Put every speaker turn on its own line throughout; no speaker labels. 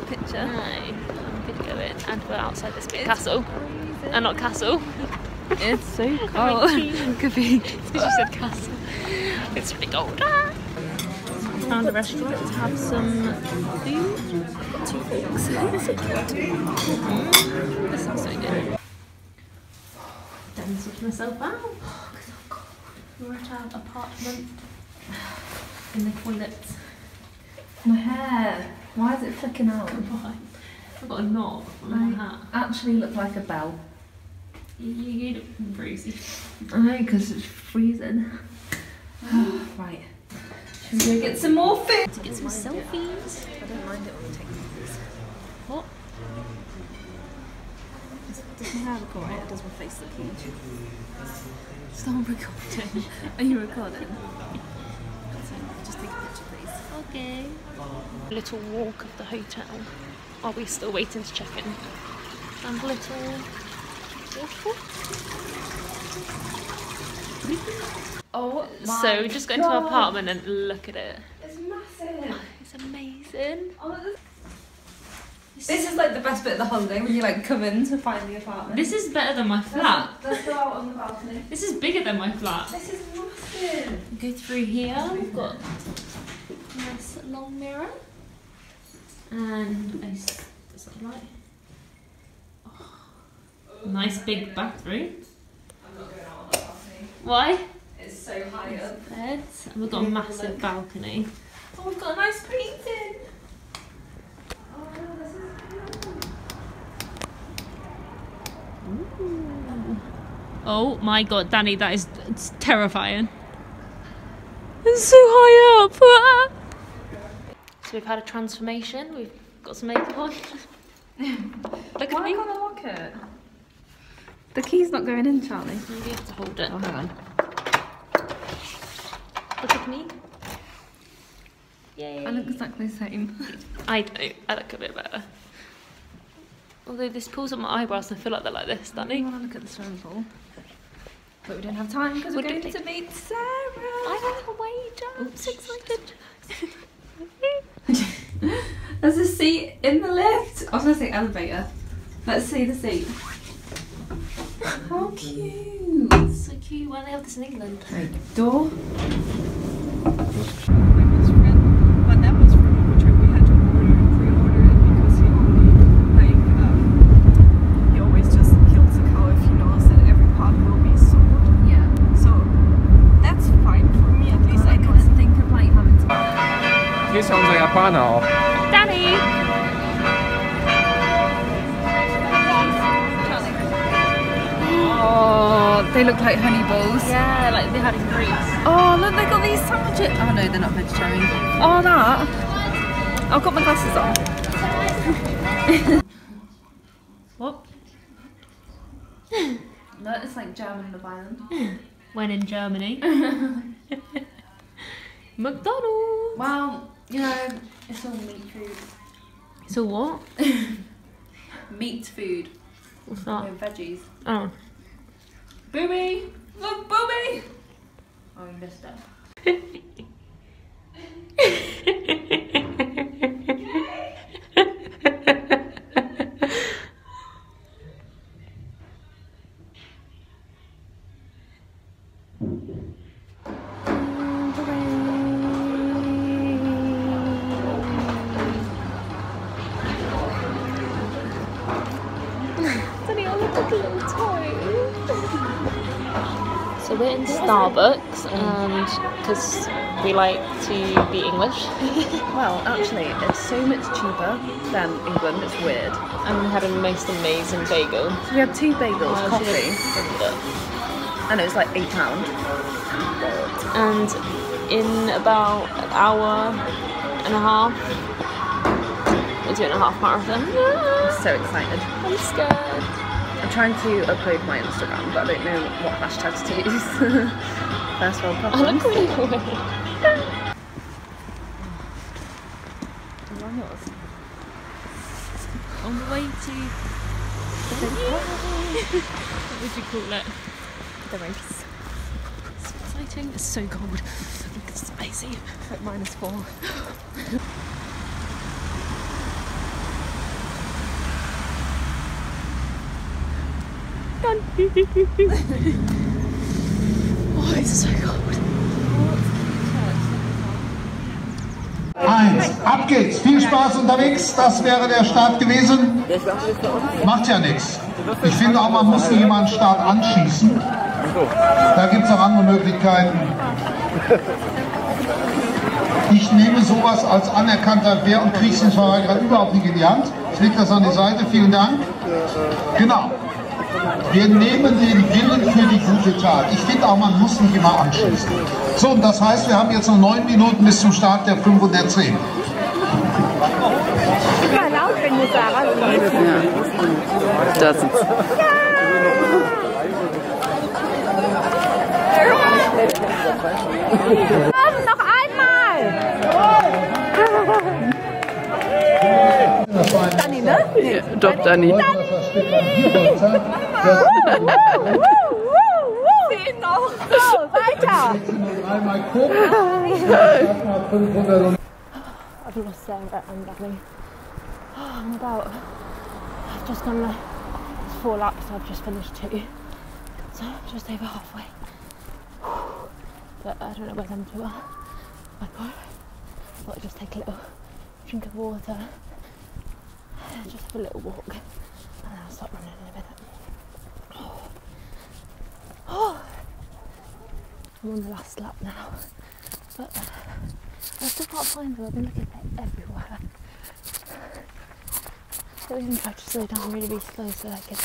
picture.
No, I'm videoing and we're outside this big castle. And not castle.
It's so cold. Could be.
she said castle. It's really cold. Ah. Found a restaurant to have some food. I've got two forks. This is. Mm, this is so good. Then sorting myself out. We're at our apartment in the toilets.
My hair. Why is it flicking out?
Why? I've got a knot on
I-
my hat.
Actually, look like a bell.
You, you look crazy.
I know, because it's freezing. right. Should we go get some more food?
To get some selfies.
I don't mind it when we take pictures.
What?
Does my hair look alright? Does my face look huge?
Stop recording.
Are you recording?
Okay. Little walk of the hotel. Are we still waiting to check in? And little waterfall.
Oh,
So we just got into our apartment and look at it.
It's massive.
It's amazing.
Oh, this, this is like the best bit of the holiday when you like come in to find the apartment.
This is better than my flat.
Let's go out on the balcony.
This is bigger than my flat.
This is massive.
Go through here. We've got a nice long mirror. And a s- is that light? Oh, nice big bathroom.
I'm not going out on the balcony.
Why?
It's so high up.
Beds. And we've got a massive balcony.
Oh, we've got a nice painting. Oh, this is beautiful.
Oh my god, Danny, that is it's terrifying. It's so high up. Ah. So we've had a transformation. We've got some makeup on. Look at
Why
me.
can't I lock it? The key's not going in, Charlie.
You have to hold it.
Oh, hang on.
Look at me. Yay.
I look exactly the same.
I do. I look a bit better. Although this pulls up my eyebrows and I feel like they're like this,
don't
I
want to look at the swimming pool. But we don't have time because we're
What
going to meet Sarah.
I ran away, Jan. I'm so excited.
There's a seat in the lift. Oh, I was to say elevator. Let's see the seat. How cute.
so cute. Why do they have this in England?
Right, door.
Like
honey balls.
Yeah, like they had in Greece.
Oh, look, they got these sandwiches. Oh no, they're not vegetarian. Oh, that. I've got my glasses on.
What?
No, it's like German Love Island.
When in Germany. McDonald's!
Well, you know, it's all meat food.
So what?
Meat food.
What's
No
that?
veggies.
Oh.
Booby! Look, Booby! Oh, you missed it.
Starbucks and because we like to be English
Well, actually, it's so much cheaper than England. It's weird.
and we had a most amazing bagel.
So we had two bagels,
I
coffee, and it was like eight pound.
And in about an hour and a half, we're doing a half marathon.
I'm so excited.
I'm scared.
I'm trying to upload my Instagram, but I don't know what hashtags to use. First world
I
problems.
weird. On the way to what would you call it?
The race.
It's exciting. It's so cold. It's spicy.
Like minus four.
oh, it's so cold.
Eins, ab geht's. Viel Spaß unterwegs. Das wäre der Start gewesen. Macht ja nichts. Ich finde auch, man muss einen Start anschießen. Da gibt es auch andere Möglichkeiten. Ich nehme sowas als anerkannter Wehr- und Kriegsdienstverweigerer überhaupt nicht in die Hand. Ich lege das an die Seite. Vielen Dank. Genau. Wir nehmen den Willen für die gute Tat. Ich finde auch, man muss nicht immer anschließen. So, und das heißt, wir haben jetzt noch neun Minuten bis zum Start der 5 und der 10.
Da sitzt.
Noch einmal! Dani, ne?
Ja, doch, Dani.
Zehn noch! So, weiter!
Dreimal gucken. Erstmal 500 und
I've lost Sarah and Danny. I'm about. I've just gone like four laps. I've just finished two, so I'm just over halfway. But I don't know where them two are. My God, I thought I'd just take a little drink of water, just have a little walk, and I'll stop running in a minute. Oh. I'm on the last lap now, but. Uh, I still can't find them. I've been looking for everywhere. So I even tried to slow down really, really slow so I could.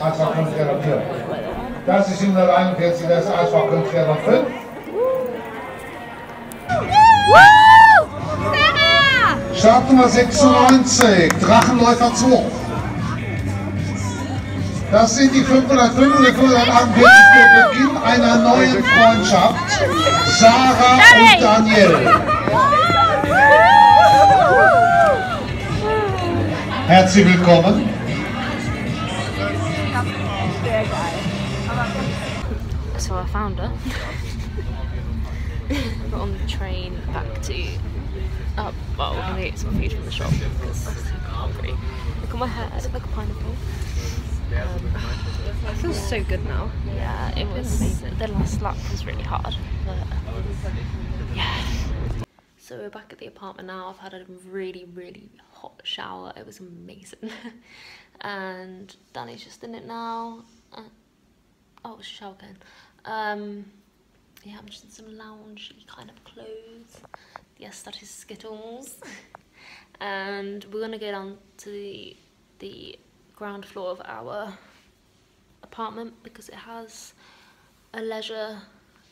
Eisfachkunsttrainer 4. Das ist 741, das ist Eisfachkunsttrainer 5. Startnummer 96, Drachenläufer 2. Das sind die 505 und 548 für Beginn einer neuen Freundschaft. Sarah und Daniel. Herzlich willkommen.
So I found her. On the train back to. Well, we're gonna get some food from the shop because I'm hungry. Look at my hair, I look like a pineapple. Um,
I feel so good now.
yeah, it was amazing. The last lap was really hard, but yeah. So we're back at the apartment now. I've had a really, really hot shower. It was amazing. and Danny's just in it now. Uh, oh, it's a shower again. Um, yeah, I'm just in some loungy kind of clothes. Yes, that is Skittles. and we're gonna go down to the, the ground floor of our apartment because it has a leisure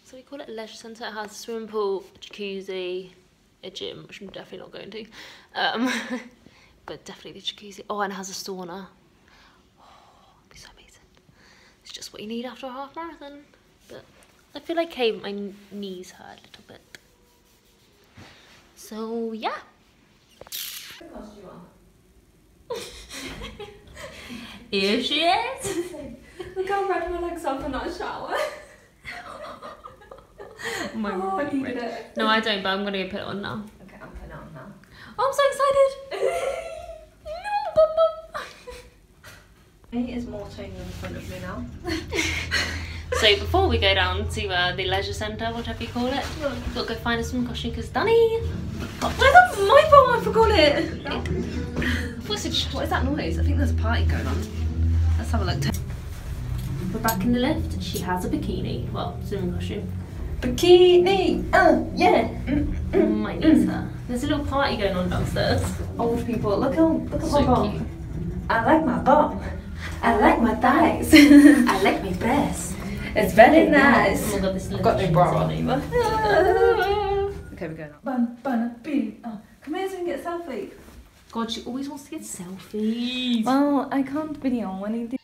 so we call it a leisure centre. It has a swimming pool a jacuzzi a gym which i'm definitely not going to. Um but definitely the jacuzzi. Oh and it has a sauna. Oh, be so amazing. It's just what you need after a half marathon. But i feel like hey my knees hurt a little bit so yeah here she is
Look how red my legs are from that shower.
my
Oh, I needed it.
no i don't but i'm gonna go put it on now
Okay, I'm putting it on now.
Oh, I'm so excited! no, bum, bum.
Me is more taking in front of me now.
So before we go down to uh, the leisure centre, whatever you call it, we've got to go find us some costume because Danny.
Where's that my fault? I forgot
it.
What is that noise? I think there's a party going on. Let's have a look.
We're back in the lift. She has a bikini. Well, swimming costume.
Bikini. Uh, yeah. Mm.
My knees hurt. There's a little party going on downstairs.
Old people. Look how look at
So
my bum.
cute.
I like my bum. I like my thighs. I like my breasts. It's very nice.
Oh my god, this is
Got no bra on
either.
Okay, we're going up. Bun, bun, bee. Oh, come here so we can get a selfie.
God, she always wants to get selfies.
Well, I can't video when you do.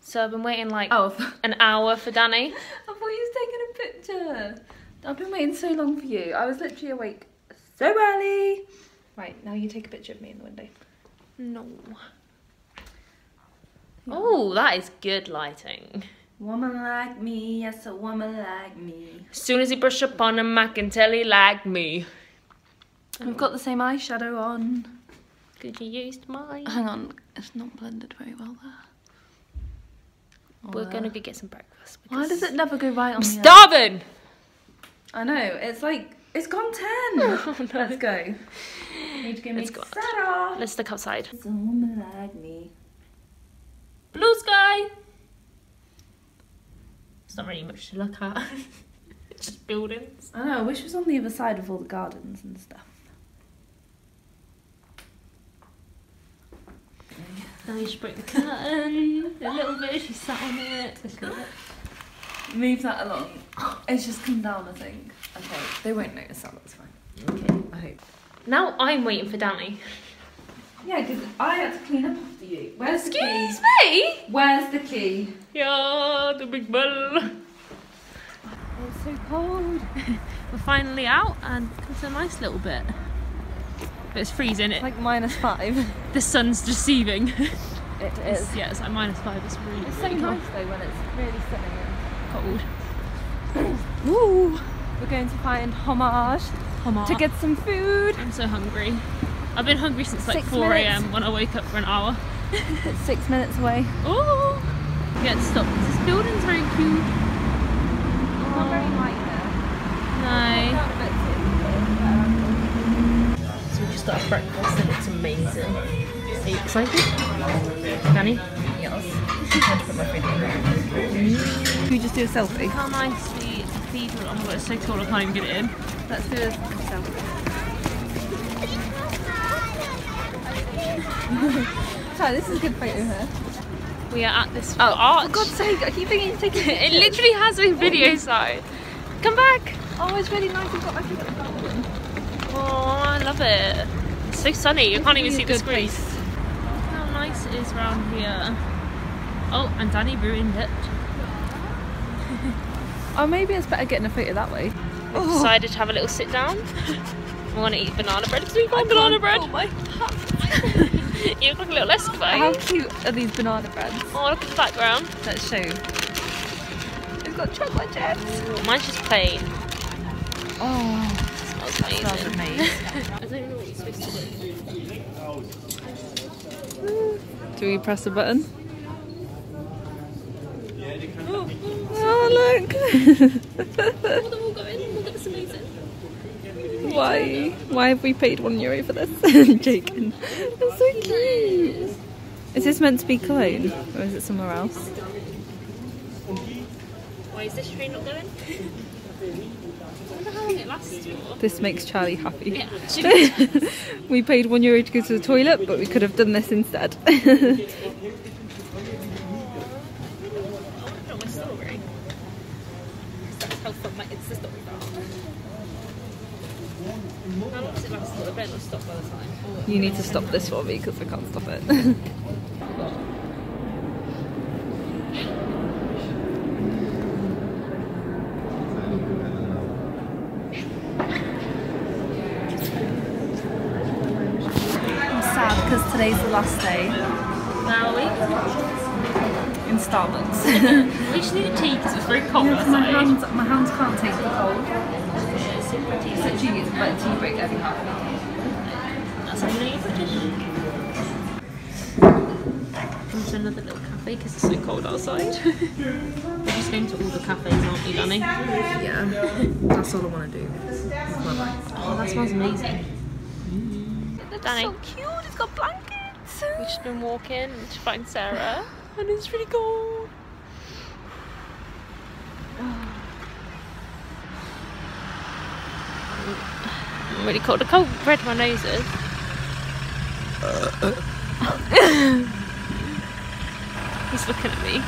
So I've been waiting like
Oh,
an hour for Danny.
I thought he was taking a picture. I've been waiting so long for you. I was literally awake so early. Right, now you take a picture of me in the window.
No. Oh, that is good lighting.
Woman like me, yes, a woman like me.
As soon as he brush up on him, I can tell he like me.
We've got the same eyeshadow on.
Could you use mine?
Hang on, it's not blended very well there.
We're gonna go get some breakfast.
Why does it never go right on
I'm starving.
I know, it's like, it's gone 10. Let's go. Need to get me
Let's go
off.
Let's look outside.
It's woman like me.
Blue sky. It's not really much to look at. it's just buildings.
I know, I wish it was on the other side of all the gardens and stuff.
Now you should break the curtain a little bit. She sat on it. Just a little bit.
Move that along. It's just come down, I think. Okay, they won't notice that, that's fine.
Okay.
I hope.
Now I'm waiting for Danny.
Yeah, because I had to clean up after you. Where's the key?
Excuse me.
Where's the key?
Yeah, the big bell. It's so cold. We're finally out and it's a nice little bit. But it's freezing. It,
Like minus five.
the sun's deceiving.
It
It's, yeah, it's like minus five. It's really,
It's so
cold.
nice though when it's really sunny.
Cold.
Woo! We're going to find Homage
Homage.
to get some food.
I'm so hungry. I've been hungry since like
Six
4 a.m. when I woke up for an hour.
It's six minutes away.
Oh, get stopped. This building's very cute.
Not very light
No.
Um,
so we just got our breakfast and it's amazing. Are you excited? Danny?
Yes. I'm put my food in. Can we just do a selfie?
How nice the cathedral. Oh my god, it's so tall I can't even get it in.
Let's do a selfie.
Sorry, this is a good photo here.
We are at this
Oh,
arch.
for God's sake, I keep thinking to take a
it literally has a video side. Come back.
Oh, it's really nice. We've got like a
Oh, I love it. It's so sunny. You can't even see the screen. How nice it is around here. Oh, and Danny ruined it.
Oh, maybe it's better getting a photo that way.
We oh. decided to have a little sit down. We want to eat banana bread because we found banana bread. Oh my you look like a little
How cute are these banana breads?
Oh, look at the background.
Let's show. It's got chocolate chips.
Oh, mine's just plain.
Oh,
smells amazing.
smells amazing.
Don't know what you're supposed to do.
Do we press a button? Oh, look!
Oh, they're all going. Look at Oh, this amazing.
Why? Why have we paid one euro for this? Joking. It's so cute. Is this meant to be Cologne or is it somewhere else?
Why is this train not going? I how long it lasts.
This makes Charlie happy.
Yeah,
we paid one euro to go to the toilet, but we could have done this instead.
I wonder what my story. That's how fun my Insta story How long does it last? I better stop by the time.
you need to stop this for me because I can't stop it. I'm sad because today's the last day
Now we?
in Starbucks.
We just need a tea because it's very cold
my hands, my hands can't take the cold.
Yeah, super tea.
It's it's like tea break every half an hour.
That's how you know you're British. Come to another little cafe because it's so cold outside. We're just going to all the cafes, aren't we, Danny?
Yeah, that's all I want to do.
Oh, that smells amazing. Mm. Danny,
So cute, it's got blankets.
we've just been walking to find Sarah, and it's really cold. I'm really cold. Look how red my nose is. He's looking at me.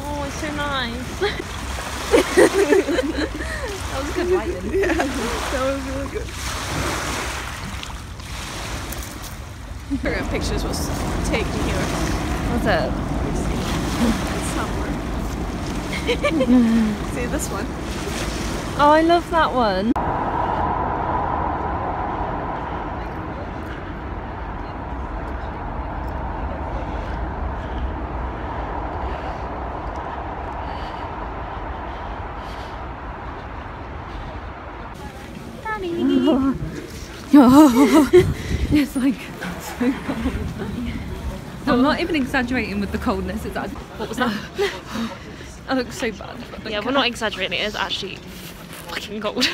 Oh, it's so nice.
That was good lighting. yeah, that was really good. Brilliant pictures was taken here
What's it?
somewhere. See this one?
Oh, I love that one.
it's like so cold. I'm not even exaggerating with the coldness. It's actually,
What was that?
I look so bad. but,
yeah, we're not exaggerating. It is actually fucking cold.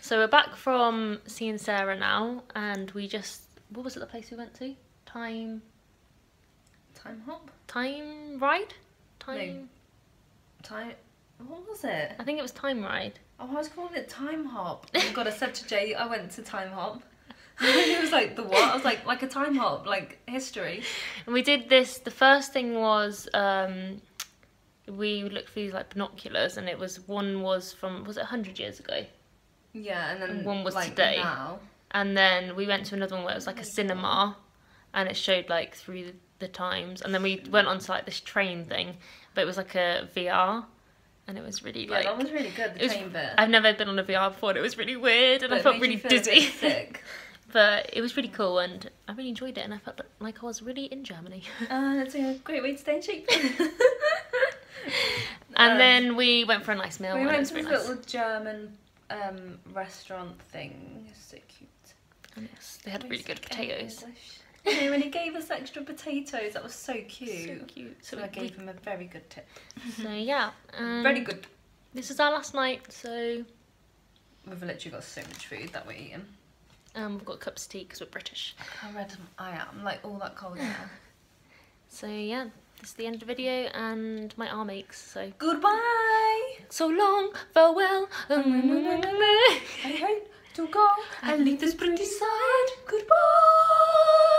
so we're back from seeing Sarah now, and we just what was it? The place we went to? Time
Time hop?
time ride? Time.
Time. What was it?
I think it was time ride.
Oh, I was calling it time hop. Oh god, I said to Jay, I went to time hop. he was like, the what? I was like, like a time hop, like history.
And we did this. The first thing was um, we looked for these like binoculars, and it was one was from was it hundred years ago,
Yeah, and then
And one was
like,
today.
Now.
and then we went to another one where it was like a cinema, and it showed like through the, the times, and then we went on to like this train thing, but it was like a VR, and it was really
Yeah,
like
that was really good. The
was-. I've never been on a VR before, and it was really weird, and
But
I felt really
you feel a bit
dizzy.
Sick.
but it was really cool, and I really enjoyed it, and I felt like I was really in Germany.
Uh, it's a great way to stay in shape.
and
Um,
then we went for a nice meal.
we went to this
nice.
little German um, restaurant thing. It's so cute.
And yes, they had really good potatoes.
When he gave us extra potatoes, that was so
So
cute.
cute.
So
So,
I
we,
gave him a very good tip.
so yeah. Um,
Very good.
This is our last night, so
We've literally got so much food that we're eating.
um, we've got cups of tea because we're British.
How red I am? Like all that cold now.
So yeah, this is the end of the video, and my arm aches. So
Goodbye.
so long, farewell.
I mm, mm, mm, hate to go and leave this pretty side. Goodbye.